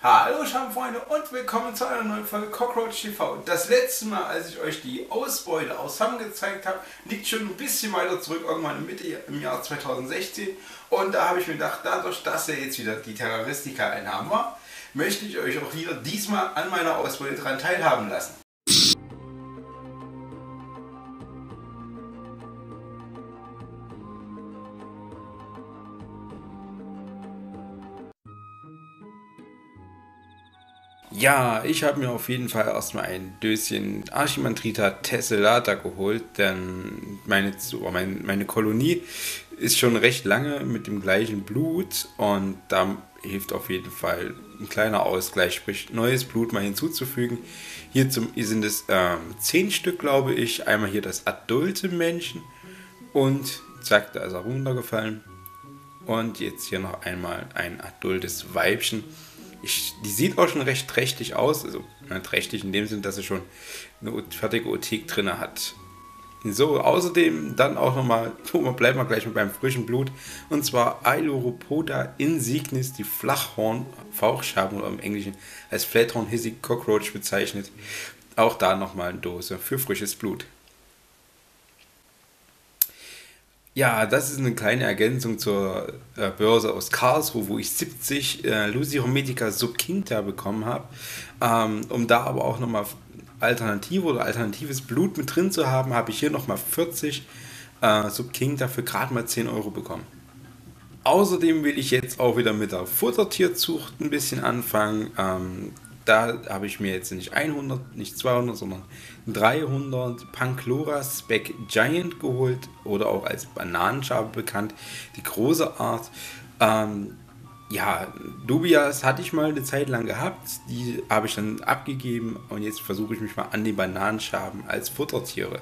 Hallo Schamfreunde und willkommen zu einer neuen Folge Cockroach TV. Das letzte Mal, als ich euch die Ausbeute aus Hamm gezeigt habe, liegt schon ein bisschen weiter zurück, irgendwann Mitte im Jahr 2016. Und da habe ich mir gedacht, dadurch, dass er jetzt wieder die Terroristika ein Haben war, möchte ich euch auch wieder diesmal an meiner Ausbeute daran teilhaben lassen. Ja, ich habe mir auf jeden Fall erstmal ein Döschen Archimandrita tessellata geholt, denn meine, meine, meine Kolonie ist schon recht lange mit dem gleichen Blut und da hilft auf jeden Fall ein kleiner Ausgleich, sprich neues Blut mal hinzuzufügen. Hier zum, hier sind es ähm, zehn Stück, glaube ich. Einmal hier das adulte Männchen und zack, da ist er runtergefallen. Und jetzt hier noch einmal ein adultes Weibchen. Ich, die sieht auch schon recht trächtig aus. Also trächtig in dem Sinn, dass sie schon eine fertige Othek drin hat. So, außerdem dann auch nochmal, bleiben wir gleich mit beim frischen Blut. Und zwar Ailuropoda insignis, die Flachhorn-Fauchschaben oder im Englischen als Flathorn Hissy Cockroach bezeichnet. Auch da nochmal eine Dose für frisches Blut. Ja, das ist eine kleine Ergänzung zur äh, Börse aus Karlsruhe, wo ich 70 äh, Lucy Homedica Subquinta bekommen habe, ähm, um da aber auch nochmal Alternative oder alternatives Blut mit drin zu haben, habe ich hier nochmal 40 äh, Subquinta für gerade mal 10 Euro bekommen. Außerdem will ich jetzt auch wieder mit der Futtertierzucht ein bisschen anfangen. Ähm, da habe ich mir jetzt nicht 100, nicht 200, sondern 300 Panclora Speck Giant geholt oder auch als Bananenschabe bekannt, die große Art. Ähm, ja, Dubias hatte ich mal eine Zeit lang gehabt, die habe ich dann abgegeben und jetzt versuche ich mich mal an die Bananenschaben als Futtertiere.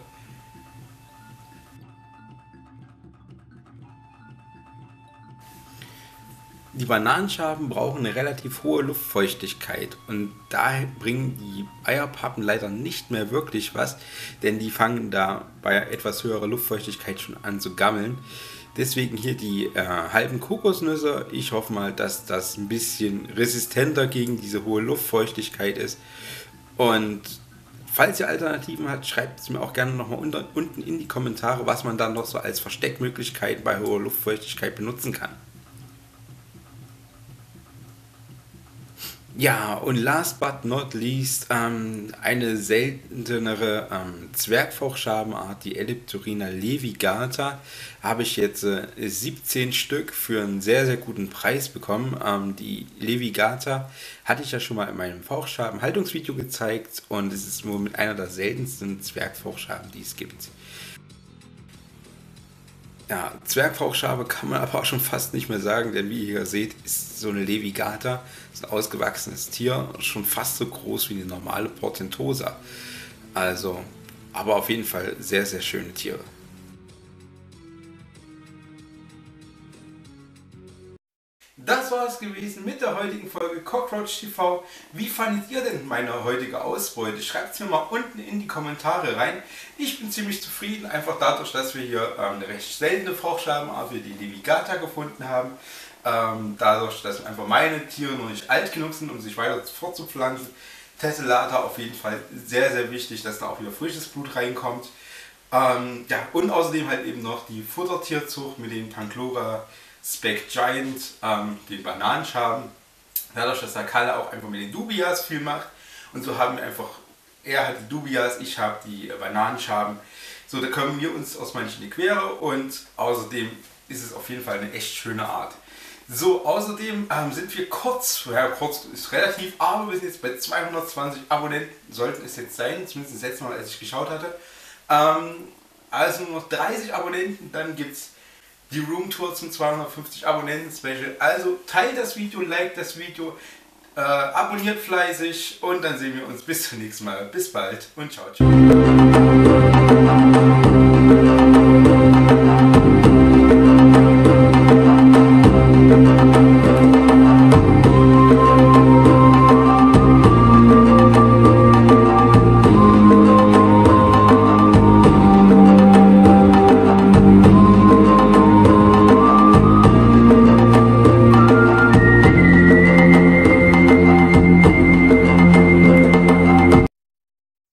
Die Bananenschaben brauchen eine relativ hohe Luftfeuchtigkeit und da bringen die Eierpappen leider nicht mehr wirklich was, denn die fangen da bei etwas höherer Luftfeuchtigkeit schon an zu gammeln. Deswegen hier die äh, halben Kokosnüsse. Ich hoffe mal, dass das ein bisschen resistenter gegen diese hohe Luftfeuchtigkeit ist. Und falls ihr Alternativen habt, schreibt es mir auch gerne nochmal unten in die Kommentare, was man dann noch so als Versteckmöglichkeit bei hoher Luftfeuchtigkeit benutzen kann. Ja, und last but not least ähm, eine seltenere ähm, Zwergfauchschabenart, die Ellipturina levigata, habe ich jetzt äh, 17 Stück für einen sehr, sehr guten Preis bekommen. Ähm, die Levigata hatte ich ja schon mal in meinem Fauchschaben-Haltungsvideo gezeigt und es ist nur mit einer der seltensten Zwergfauchschaben, die es gibt. Ja, Zwergfauchschabe kann man aber auch schon fast nicht mehr sagen, denn wie ihr seht, ist so eine Levigata, ist ein ausgewachsenes Tier, schon fast so groß wie eine normale Portentosa. Also, aber auf jeden Fall sehr, sehr schöne Tiere. Das war es gewesen mit der heutigen Folge Cockroach TV. Wie fandet ihr denn meine heutige Ausbeute? Schreibt es mir mal unten in die Kommentare rein. Ich bin ziemlich zufrieden, einfach dadurch, dass wir hier ähm, eine recht seltene Froschscheibenart wie die Levigata gefunden haben. Ähm, dadurch, dass einfach meine Tiere noch nicht alt genug sind, um sich weiter fortzupflanzen. Tessellata auf jeden Fall sehr, sehr wichtig, dass da auch wieder frisches Blut reinkommt. Ähm, ja, und außerdem halt eben noch die Futtertierzucht mit den Panclora Speck Giant, ähm, den Bananenschaben. Dadurch, dass der Kalle auch einfach mit den Dubias viel macht. Und so haben wir einfach, er hat die Dubias, ich habe die Bananenschaben. So, da kommen wir uns aus manchen in die Quere und außerdem ist es auf jeden Fall eine echt schöne Art. So, außerdem ähm, sind wir kurz, ja kurz ist relativ, aber wir sind jetzt bei 220 Abonnenten, sollten es jetzt sein, zumindest das letzte Mal, als ich geschaut hatte. Ähm, also nur noch 30 Abonnenten, dann gibt es die Roomtour zum 250 Abonnenten Special. Also teilt das Video, like das Video, äh, abonniert fleißig und dann sehen wir uns bis zum nächsten Mal. Bis bald und ciao, ciao.